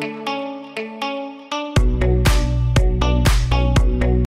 thank you